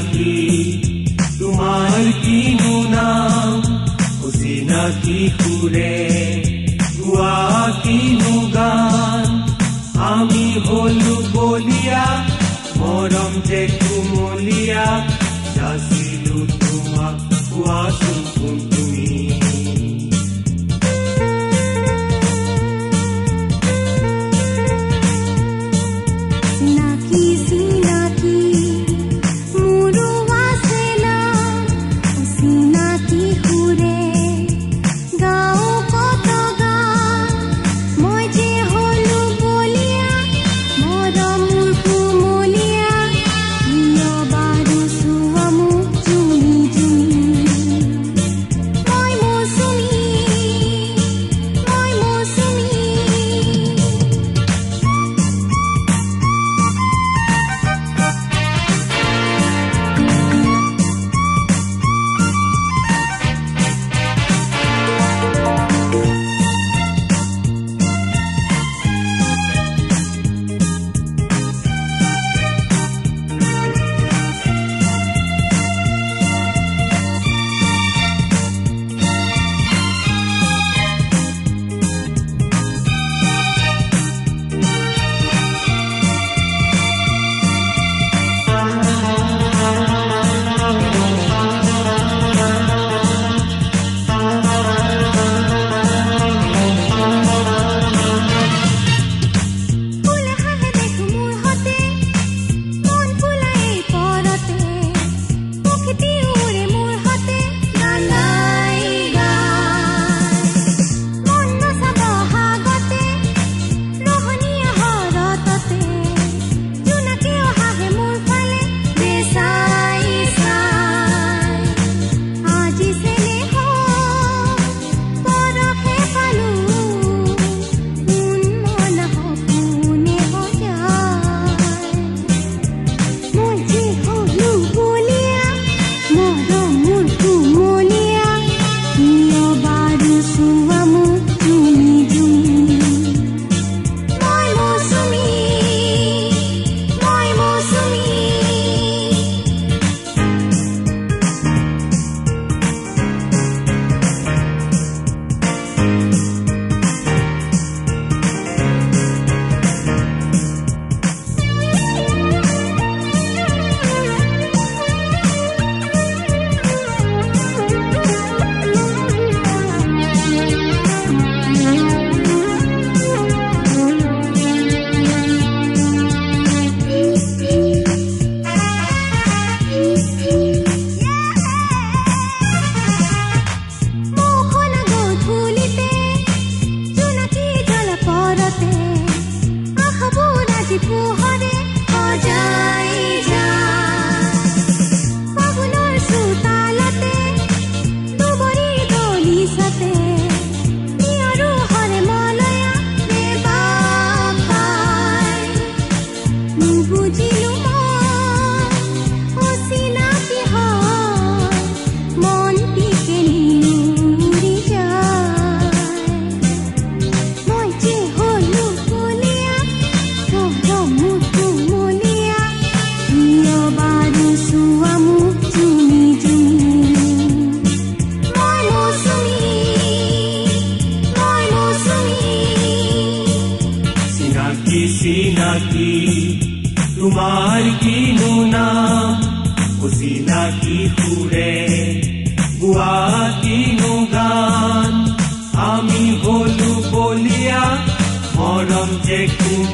নাকি তোমাৰ কিনো নাম খুচি নাকি সুৰে গোৱা কিনো গান আমি হলো বলিয়া মৰম জেক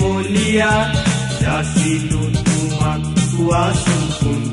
mulia Dasi nutumak kuasum pun.